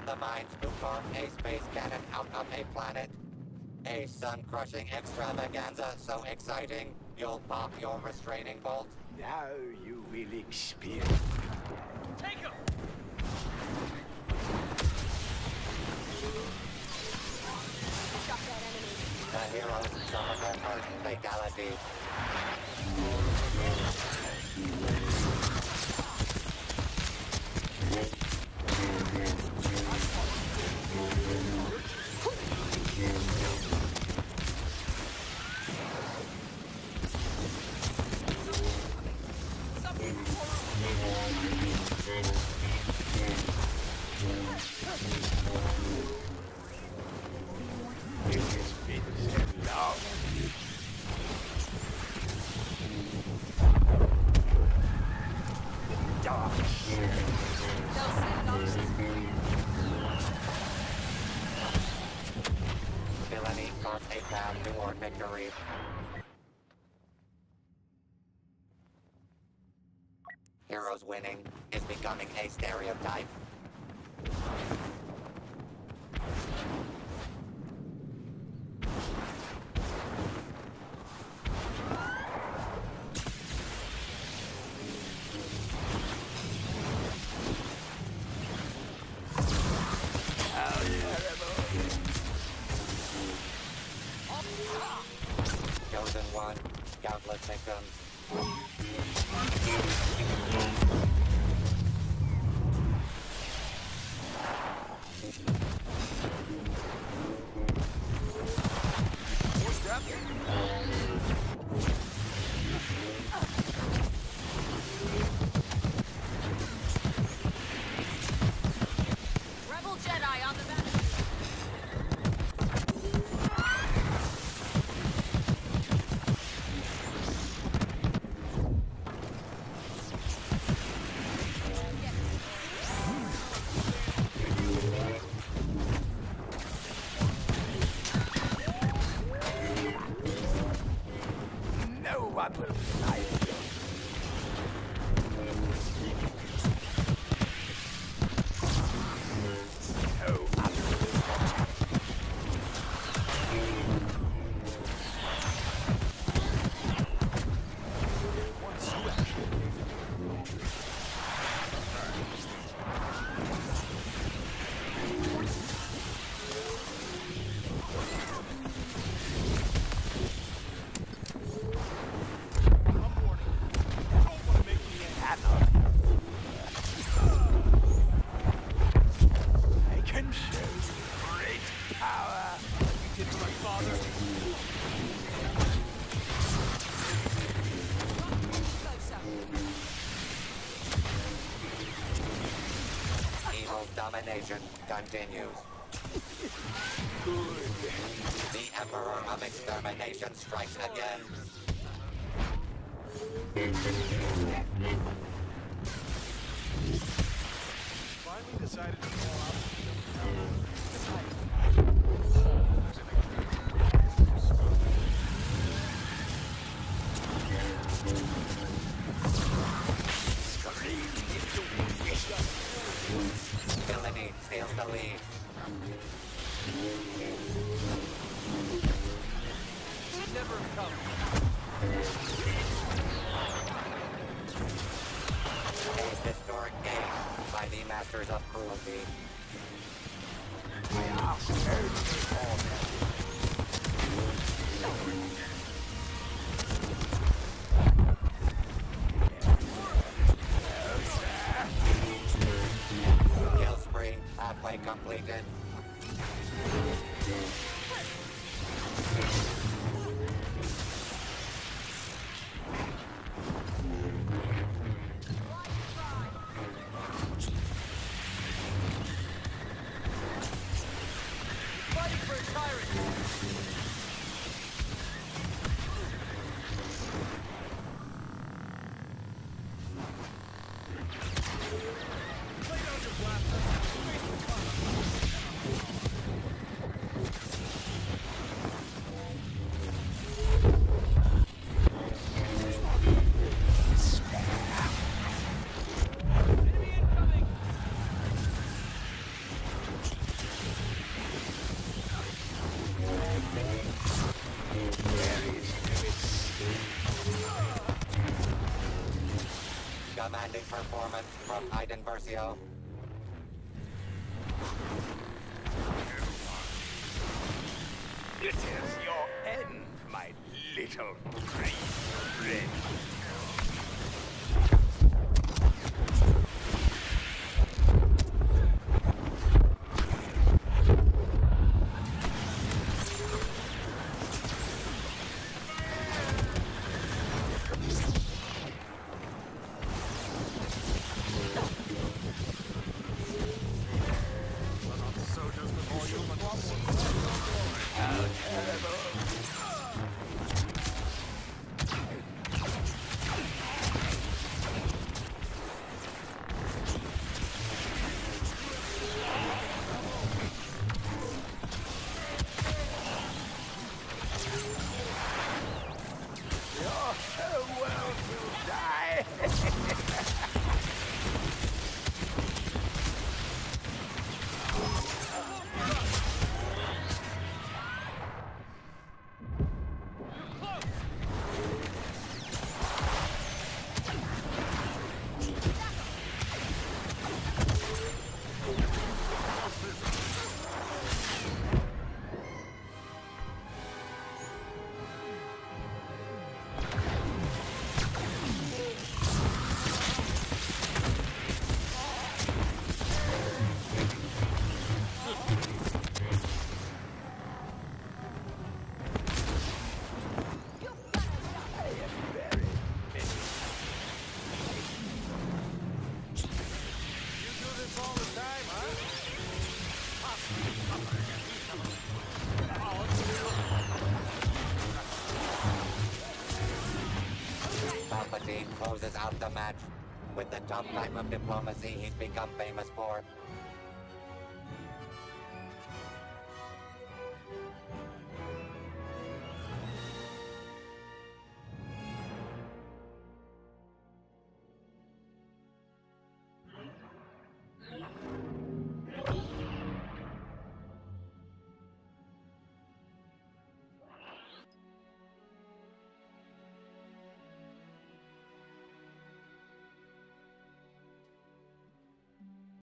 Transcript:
from the mines to form a space cannon out of a planet. A sun-crushing extravaganza so exciting, you'll pop your restraining bolt. Now you will experience. Take him! Shot that enemy. The heroes suffer their first fatality. Victory. Heroes winning is becoming a stereotype. Domination continues. The Emperor of Extermination strikes again. Finally decided Villainy steals the lead. Should never come. A historic game by the Masters of Cruelty. I ask for halfway completed. A tyrant! Lay down your blasters. Face the cops. Commanding performance from Iden Versio. It is your end, my little green friend. Palpatine closes out the match with the tough type of diplomacy he's become famous for.